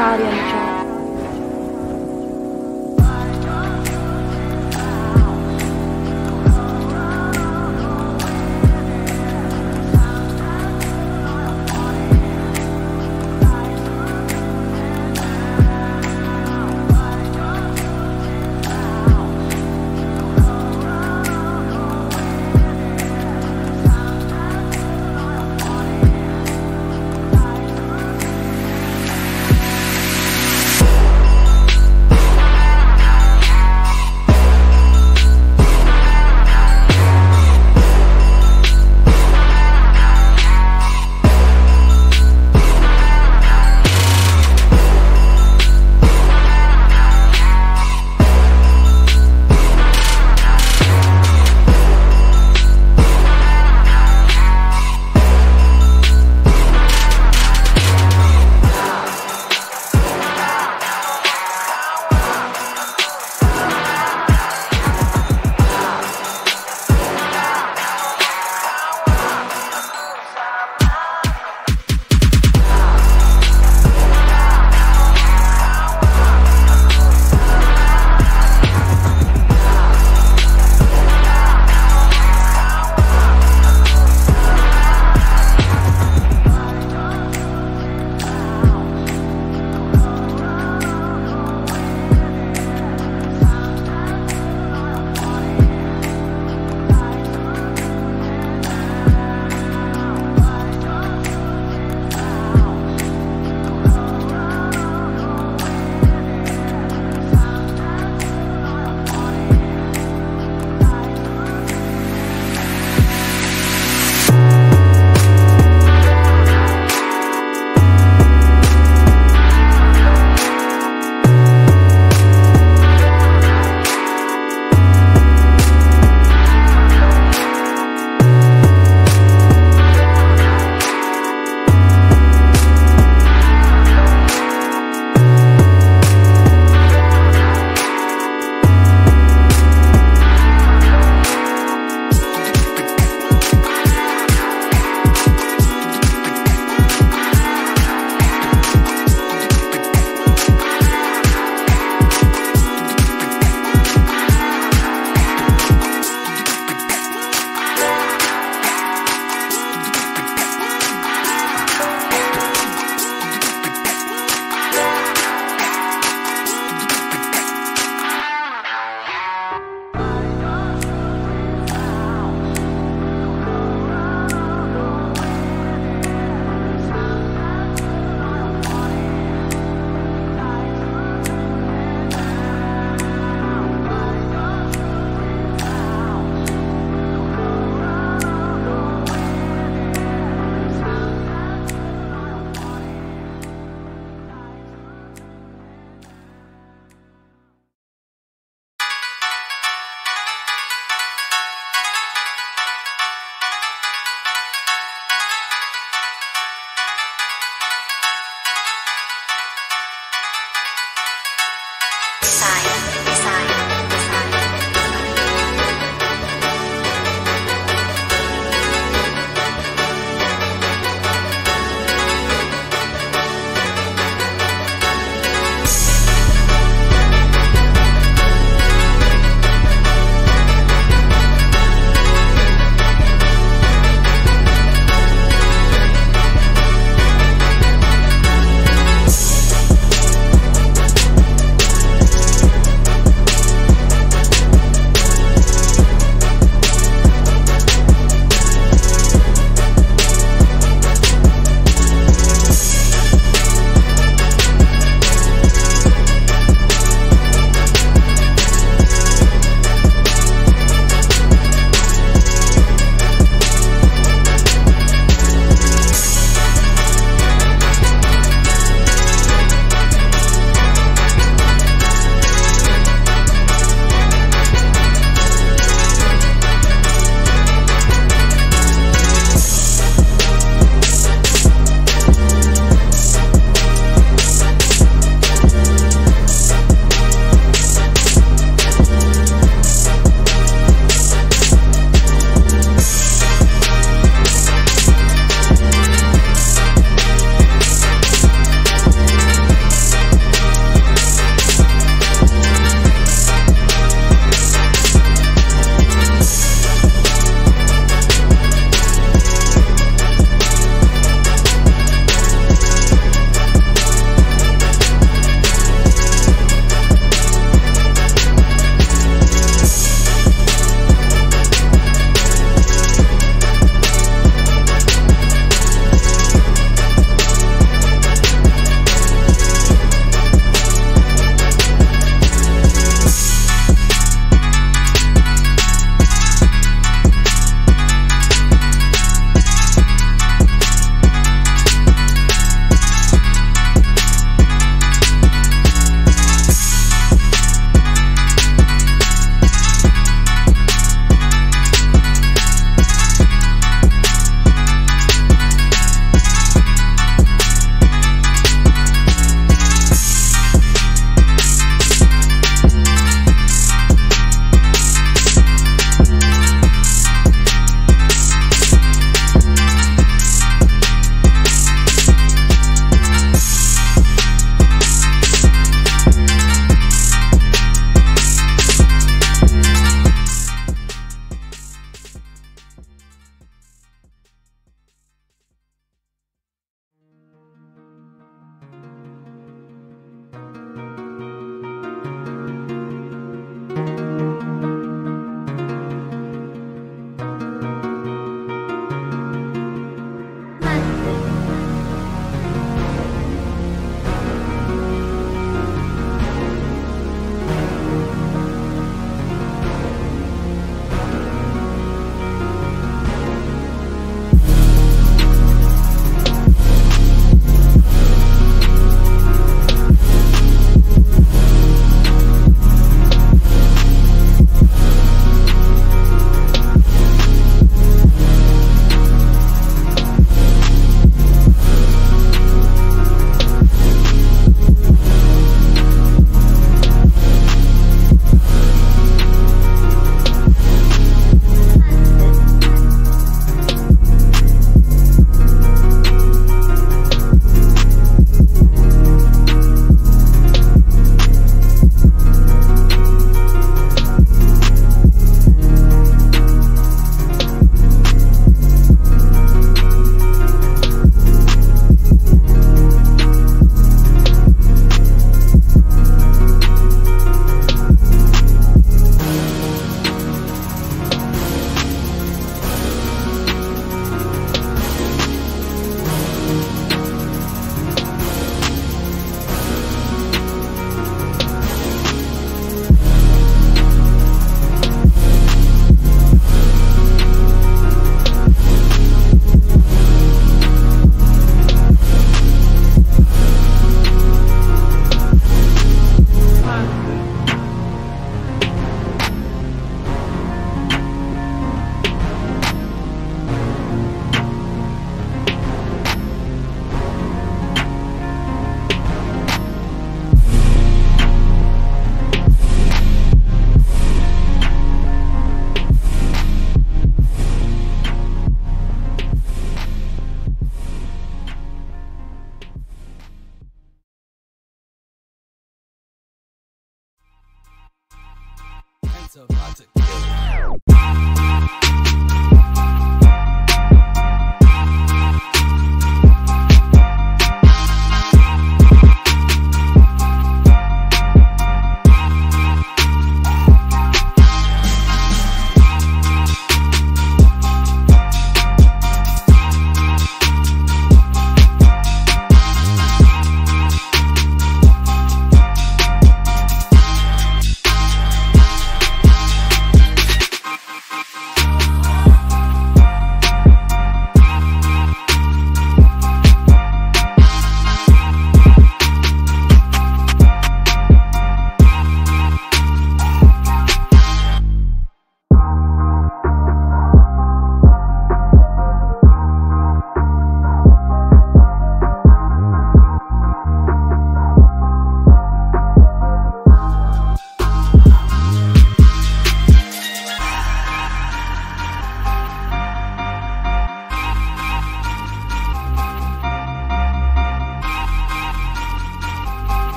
Charlie the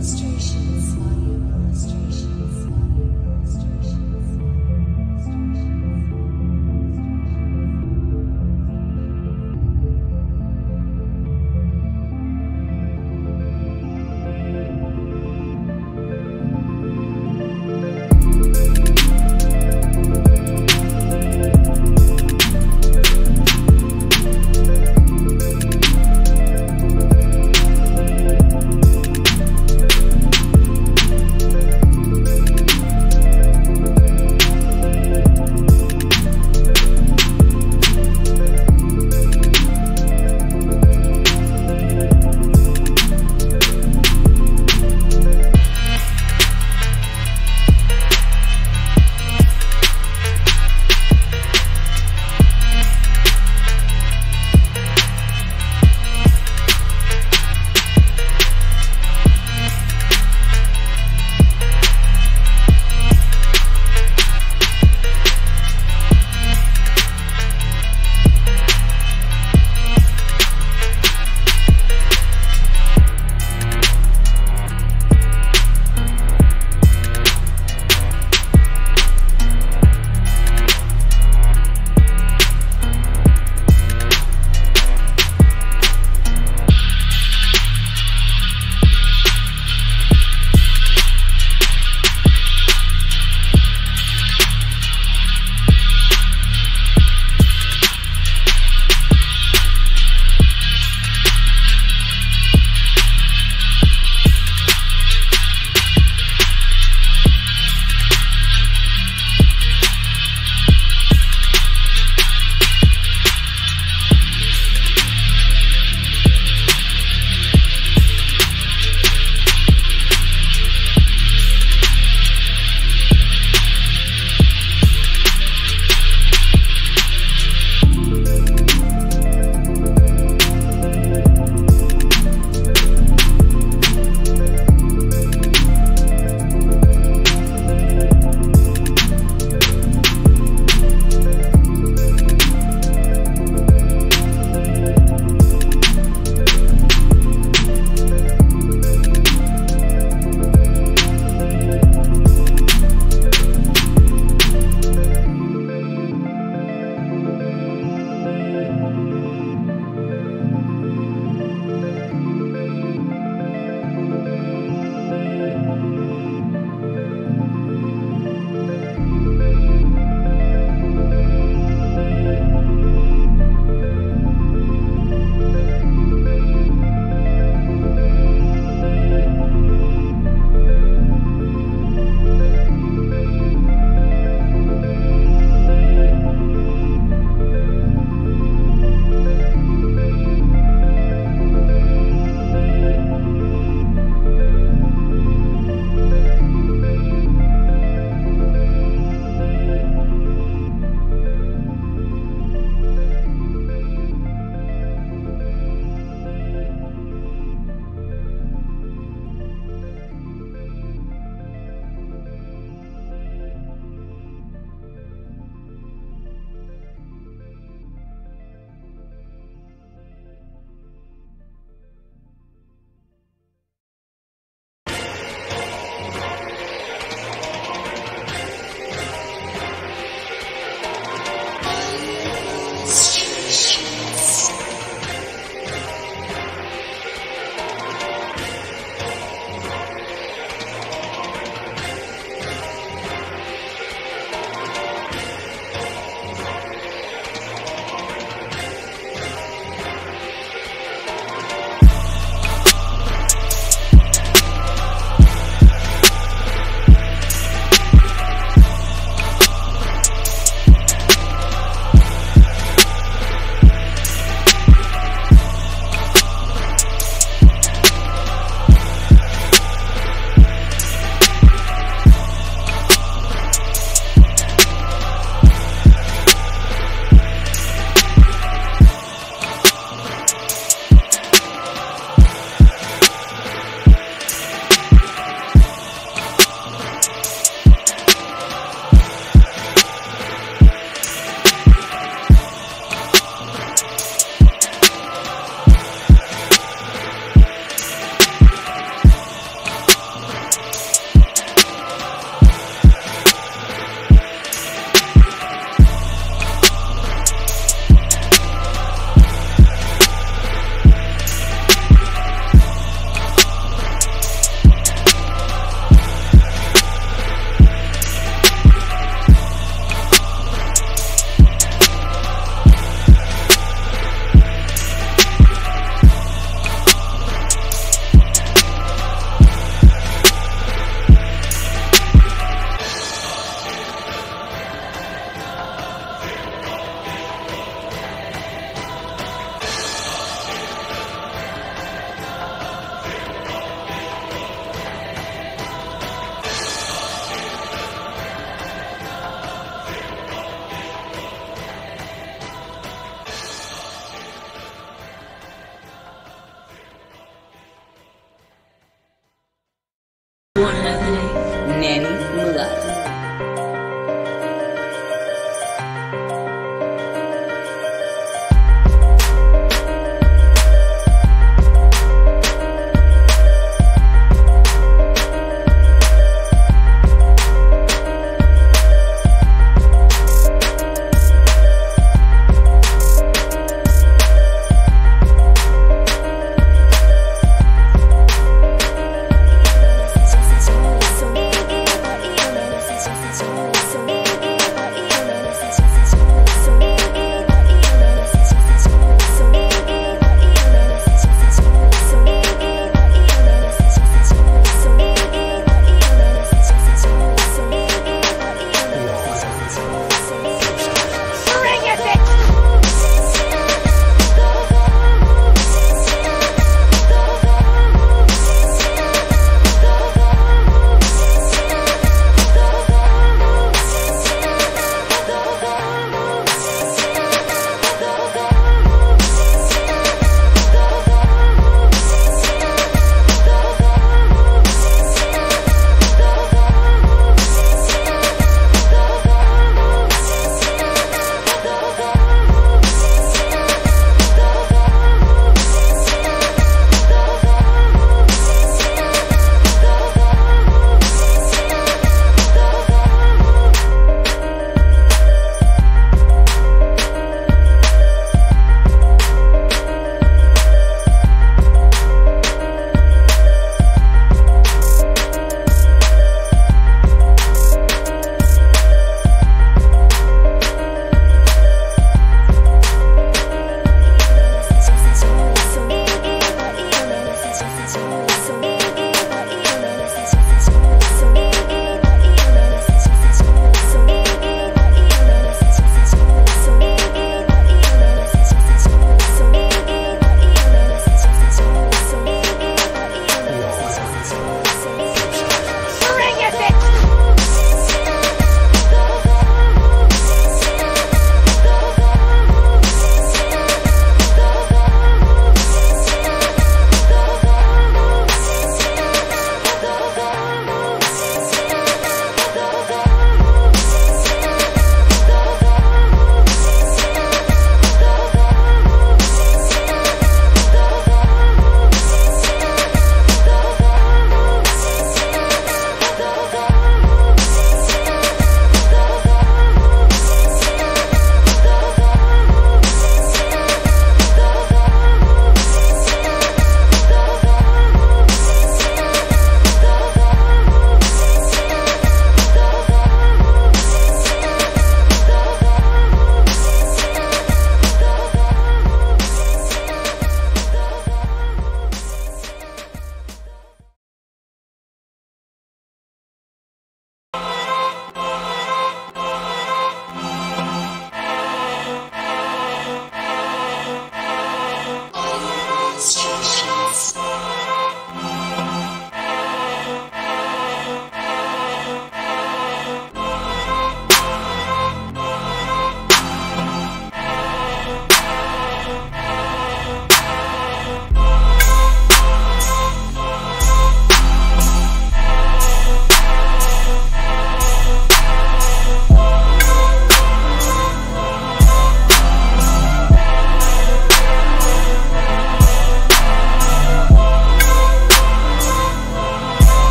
Audio